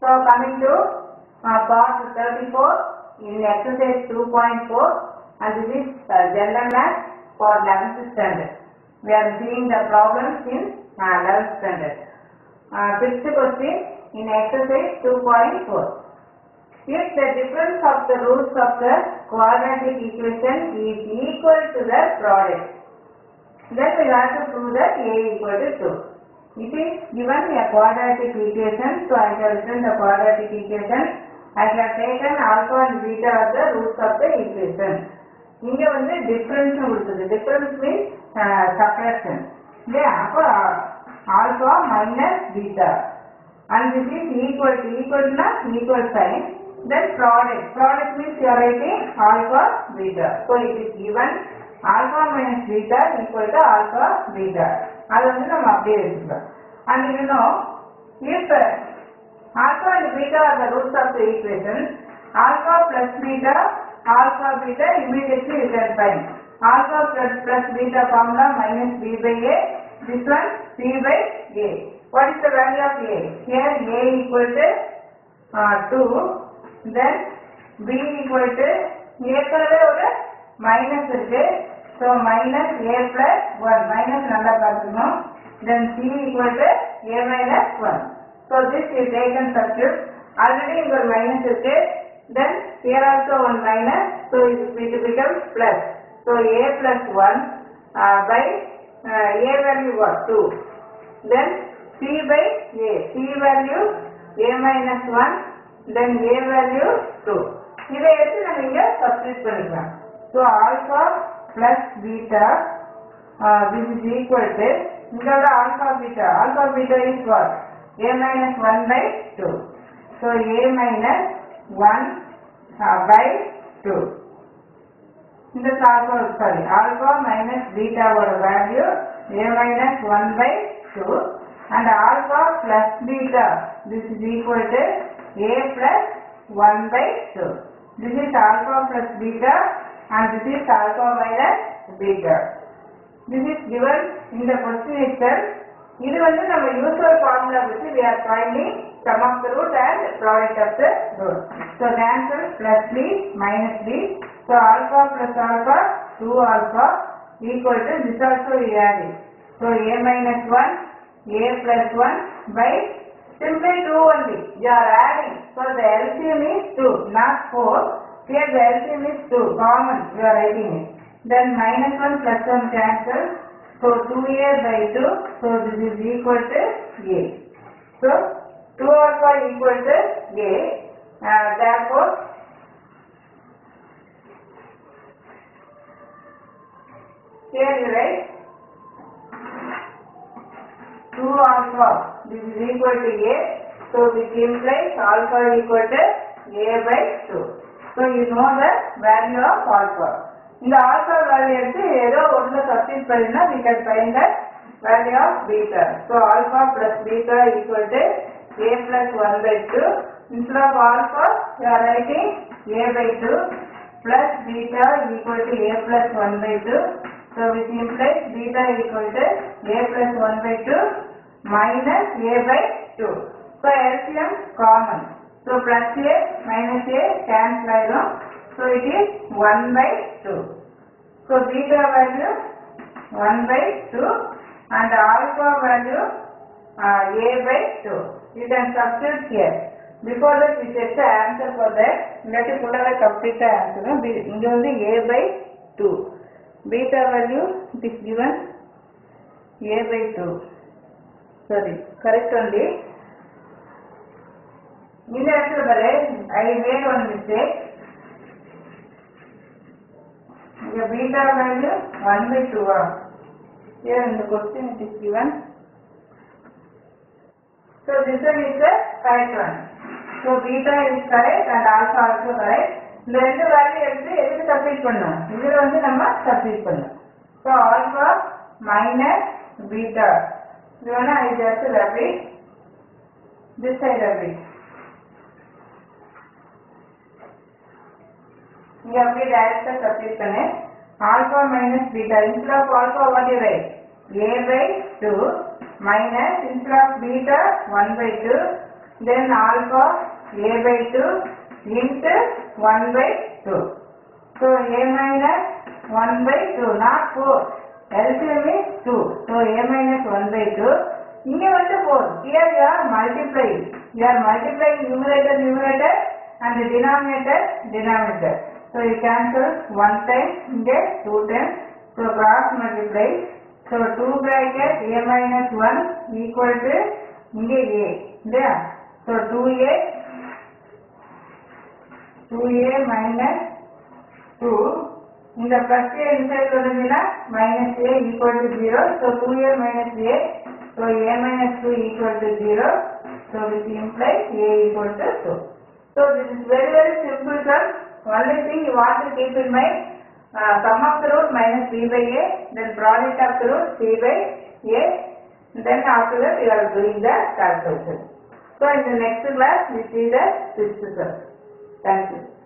So coming to uh, part 34 in exercise 2.4 and this is uh, general math for 11th standard. We are seeing the problems in uh, 11th standard. Uh, fifth question in exercise 2.4. If the difference of the roots of the quadratic equation is equal to the product, then we have to prove that A equal to 2. It is given a quadratic equation, so I have written the quadratic equation. I have taken alpha and beta are the roots of the equation. இங்க வந்து difference கொடுத்தது difference means subtraction இல்லையா அப்போ alpha minus beta and this is equal to ஈக்குவல்னா equal sign then product product means you writing alpha beta so it is given alpha minus beta equal to alpha beta அதை வந்து நம்ம அப்படியே வச்சுக்கலாம் and you know if alpha and beta are the roots of the equation alpha plus beta alpha beta immediately you can find alpha plus plus beta formula minus b by a this one c by a what is the value of a here a equal to uh, 2 then b equal to ஏற்கனவே ஒரு minus இருக்கு so minus A plus one minus நல்லா பார்த்துக்கணும். Then C equal to A minus one so this is taken circuit already இங்க ஒரு minus இருக்கு. தென் here also one minus. So it it becomes plus. So a plus 1 uh, by uh, a value what 2 then c by a. C value a minus 1 then a value 2 இதை எடுத்து நம்ம இங்க substitute பண்ணிக்கலாம். So alpha plus beta this is equal to இங்கோட alpha beta alpha beta is what a minus 1 by 2 so a minus 1 uh, by 2 இந்த alpha sorry alpha minus beta ஓட value a minus 1 by 2 and alpha plus beta this is equal to a plus 1 by 2 this is alpha plus beta and this is alpha minus beta this is given in the question itself இது வந்து நம்ம usual formula வச்சு we are finding sum of the root and product of the root so the answer plus b minus b so alpha plus alpha 2 alpha equal to this also we add it so a minus 1 a plus 1 by simply 2 only you are adding so the LCM is 2 not 4 here the LCM is 2 common you are writing it then minus 1 plus 1 cancel so 2a by 2, so this is equal to a. So 2 alpha equal to a. Uh, therefore, here you write 2 alpha, this is equal to a. So which implies alpha equal to a by 2. So you know the value of alpha. இந்த alpha value எடுத்து ஏதோ ஒன்று substitute பண்ணினா we can find the value of beta. So alpha plus beta equal to a plus 1 by 2. Instead of alpha, you are writing a by 2 plus beta equal to a plus 1 by 2. So which implies beta equal to a plus 1 by 2 minus a by 2. So LCM common. So plus a minus a cancel ಆಯಿತು So it is 1 by 2. So beta value 1 by 2 and alpha value uh, a by 2. You can substitute here. Before that we set the answer for that. Let us put our complete the answer. Inge undi a by 2. Beta value it is given a by 2. Sorry, correct only. இந்த இடத்துல பாரு I made one mistake. இங்க beta value 1 by 2 ah here in the question it is given so this one is the correct one so beta is correct and alpha also correct இந்த ரெண்டு value எடுத்து எதுக்கு substitute பண்ணணும் இதுல வந்து நம்ம substitute பண்ணணும் so alpha minus beta இது வேணா I just repeat this side repeat இங்க அப்படியே டைரக்டா சப்ஸ்டிட் பண்ணு alpha minus beta instead of alpha what you write a by 2 minus instead of beta 1 by 2 then alpha a by 2 into 1 by 2. So a minus 1 by 2, not 4. LCM is 2. So a minus 1 by 2. இங்க வந்து 4. Here you are multiplying. You are multiplying numerator, numerator and the denominator, denominator. So you cancel 1 time, இங்க 2 times. So cross multiply. So 2 bracket a minus 1 equal to இங்க a. இல்லையா? So 2a 2a minus 2 இந்த plus a inside வருதுன்னா minus a equal to 0 so 2a minus a so a minus 2 equal to 0 so which implies a equal to 2 so this is very very simple sir only thing you want to keep in mind uh, sum of the root minus b by a then product of the root c by a then after that you are doing the calculation. So in the next class we see the sir thank you